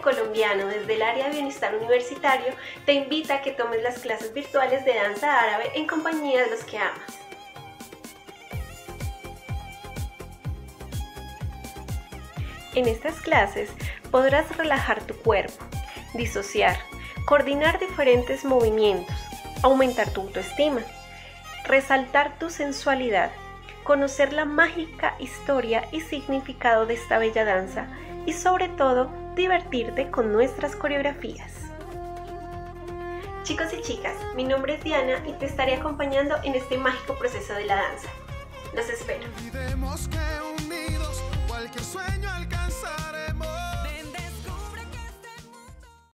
colombiano desde el área de bienestar universitario te invita a que tomes las clases virtuales de danza árabe en compañía de los que amas. En estas clases podrás relajar tu cuerpo, disociar, coordinar diferentes movimientos, aumentar tu autoestima, resaltar tu sensualidad, conocer la mágica historia y significado de esta bella danza y sobre todo divertirte con nuestras coreografías. Chicos y chicas, mi nombre es Diana y te estaré acompañando en este mágico proceso de la danza. Los espero.